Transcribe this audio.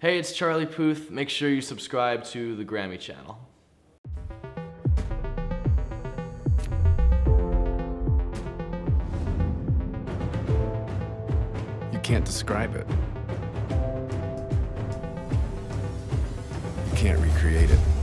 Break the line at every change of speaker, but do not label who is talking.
Hey, it's Charlie Puth. Make sure you subscribe to the Grammy channel.
You can't describe it. You can't recreate it.